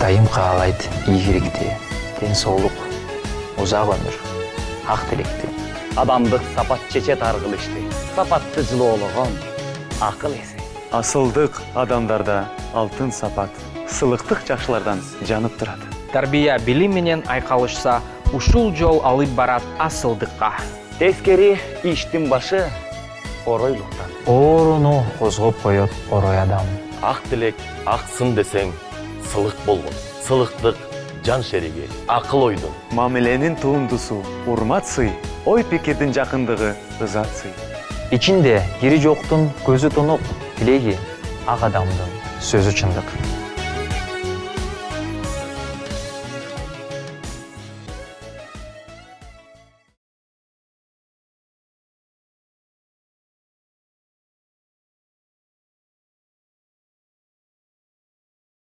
дайым каалайт ийгиликти ден соолук узак өмүр ак тилекти адамдык сапат чечет ар кылычты сапатты жылоологон акыл эси асылдык адамдарда алтын сапат сылыктык жакшылардан жанып турат. Тарбия билим менен айкалышса ушул жол алып барат асылдыкка. Тескери иштин башы оройлуктан ооруну козгоп коет орой адам. Ак тилек ак сын десең сылык болгон сылыктык жан шериги акыл ойдун мамиленин туындусу урмат сый ой пикирдин жакындыгы ызат сый. Ичинде кири жоктун көзү тунук тилеги ак адамдын сөзү чындык